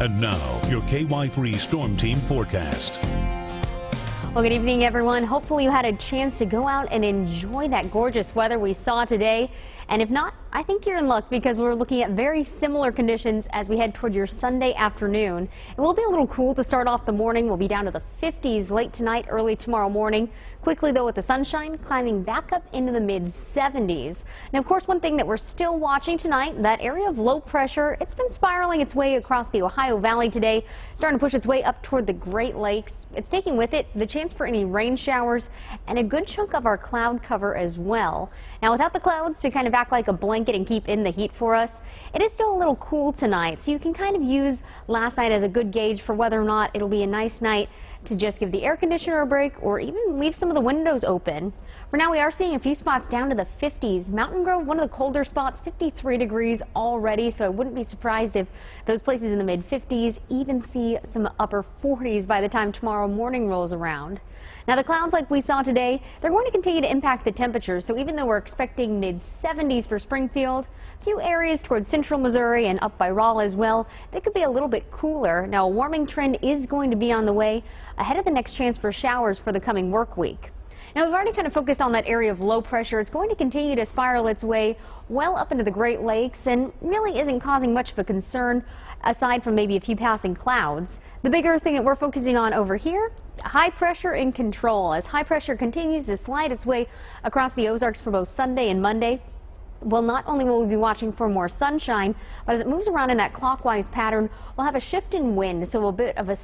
And now, your KY3 Storm Team forecast. Well, good evening, everyone. Hopefully, you had a chance to go out and enjoy that gorgeous weather we saw today. And if not, I think you're in luck because we're looking at very similar conditions as we head toward your Sunday afternoon. It will be a little cool to start off the morning. We'll be down to the 50s late tonight, early tomorrow morning. Quickly, though, with the sunshine climbing back up into the mid 70s. Now, of course, one thing that we're still watching tonight, that area of low pressure, it's been spiraling its way across the Ohio Valley today, starting to push its way up toward the Great Lakes. It's taking with it the chance for any rain showers and a good chunk of our cloud cover as well. Now, without the clouds to kind of act like a blanket and keep in the heat for us, it is still a little cool tonight, so you can kind of use last night as a good gauge for whether or not it'll be a nice night to just give the air conditioner a break or even leave some of the windows open. For now, we are seeing a few spots down to the 50s. Mountain Grove, one of the colder spots, 53 degrees already, so I wouldn't be surprised if those places in the mid 50s even see some upper 40s by the time tomorrow morning rolls around. Now, the clouds like we saw today, they're going to continue to impact the temperatures. So even though we're expecting mid 70s for Springfield, a few areas towards central Missouri and up by Rolla as well, they could be a little bit cooler. Now, a warming trend is going to be on the way ahead of the next chance for showers for the coming work week. Now, we've already kind of focused on that area of low pressure. It's going to continue to spiral its way well up into the Great Lakes and really isn't causing much of a concern aside from maybe a few passing clouds. The bigger thing that we're focusing on over here, high pressure in control. As high pressure continues to slide its way across the Ozarks for both Sunday and Monday, well, not only will we be watching for more sunshine, but as it moves around in that clockwise pattern, we'll have a shift in wind, so a bit of a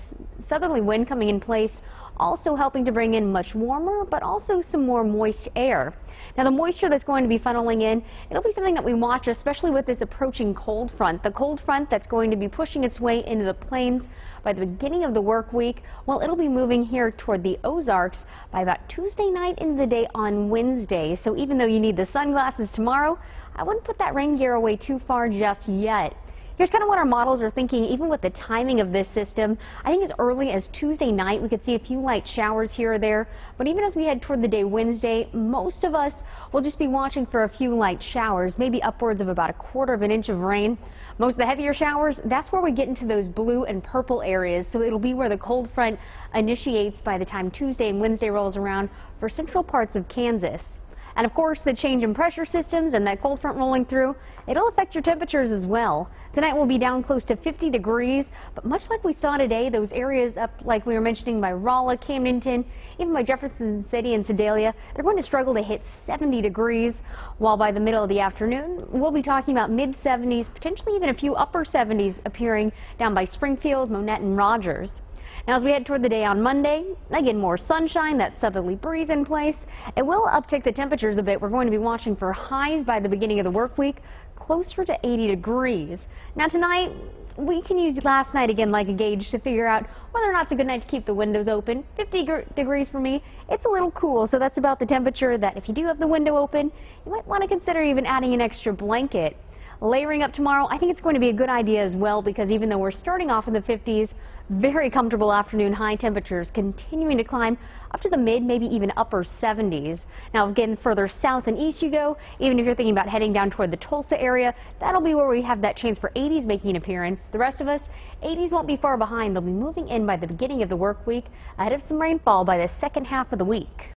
southerly wind coming in place also helping to bring in much warmer, but also some more moist air. Now, the moisture that's going to be funneling in, it'll be something that we watch, especially with this approaching cold front. The cold front that's going to be pushing its way into the plains by the beginning of the work week. Well, it'll be moving here toward the Ozarks by about Tuesday night into the day on Wednesday. So even though you need the sunglasses tomorrow, I wouldn't put that rain gear away too far just yet. Here's kind of what our models are thinking, even with the timing of this system. I think as early as Tuesday night, we could see a few light showers here or there. But even as we head toward the day Wednesday, most of us will just be watching for a few light showers, maybe upwards of about a quarter of an inch of rain. Most of the heavier showers, that's where we get into those blue and purple areas. So it'll be where the cold front initiates by the time Tuesday and Wednesday rolls around for central parts of Kansas. And of course, the change in pressure systems and that cold front rolling through, it'll affect your temperatures as well. Tonight will be down close to 50 degrees, but much like we saw today, those areas up like we were mentioning by Rolla, Camdenton, even by Jefferson City and Sedalia, they're going to struggle to hit 70 degrees, while by the middle of the afternoon, we'll be talking about mid 70s, potentially even a few upper 70s appearing down by Springfield, Monett, and Rogers. Now, as we head toward the day on Monday, again, more sunshine, that southerly breeze in place. It will uptick the temperatures a bit. We're going to be watching for highs by the beginning of the work week, closer to 80 degrees. Now, tonight, we can use last night again like a gauge to figure out whether or not it's a good night to keep the windows open. 50 degrees for me, it's a little cool, so that's about the temperature that if you do have the window open, you might want to consider even adding an extra blanket. Layering up tomorrow, I think it's going to be a good idea as well because even though we're starting off in the 50s, very comfortable afternoon high temperatures continuing to climb up to the mid, maybe even upper 70s. Now, again, further south and east you go, even if you're thinking about heading down toward the Tulsa area, that'll be where we have that chance for 80s making an appearance. The rest of us, 80s won't be far behind. They'll be moving in by the beginning of the work week ahead of some rainfall by the second half of the week.